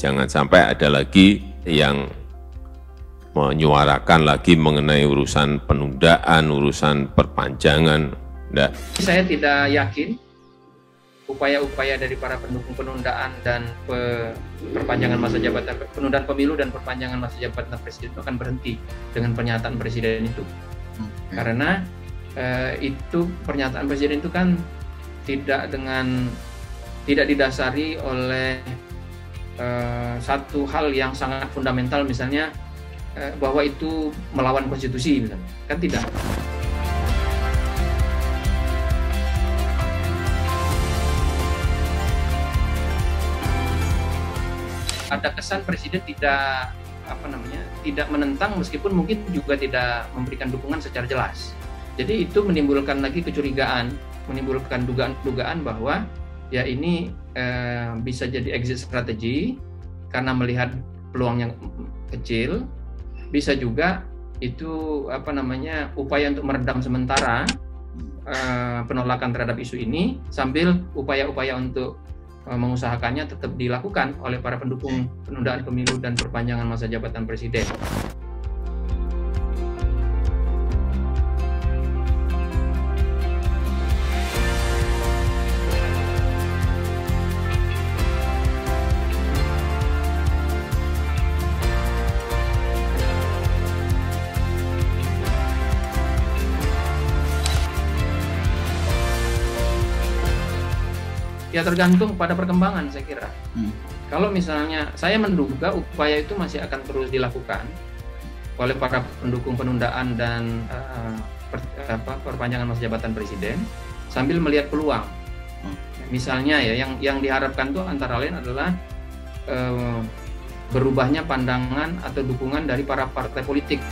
Jangan sampai ada lagi yang menyuarakan lagi mengenai urusan penundaan, urusan perpanjangan. Enggak. Saya tidak yakin upaya-upaya dari para pendukung penundaan dan pe, perpanjangan masa jabatan penundaan pemilu dan perpanjangan masa jabatan presiden itu akan berhenti dengan pernyataan presiden itu hmm. karena eh, itu pernyataan presiden itu kan tidak dengan tidak didasari oleh eh, satu hal yang sangat fundamental misalnya eh, bahwa itu melawan konstitusi misalnya kan tidak ada kesan presiden tidak apa namanya tidak menentang meskipun mungkin juga tidak memberikan dukungan secara jelas. Jadi itu menimbulkan lagi kecurigaan, menimbulkan dugaan-dugaan bahwa ya ini eh, bisa jadi exit strategi karena melihat peluang yang kecil, bisa juga itu apa namanya upaya untuk meredam sementara eh, penolakan terhadap isu ini sambil upaya-upaya untuk Eh, mengusahakannya tetap dilakukan oleh para pendukung penundaan pemilu dan perpanjangan masa jabatan presiden. Ya tergantung pada perkembangan saya kira. Hmm. Kalau misalnya saya menduga upaya itu masih akan terus dilakukan oleh para pendukung penundaan dan uh, per, apa, perpanjangan masa jabatan presiden sambil melihat peluang. Hmm. Misalnya ya yang yang diharapkan itu antara lain adalah uh, berubahnya pandangan atau dukungan dari para partai politik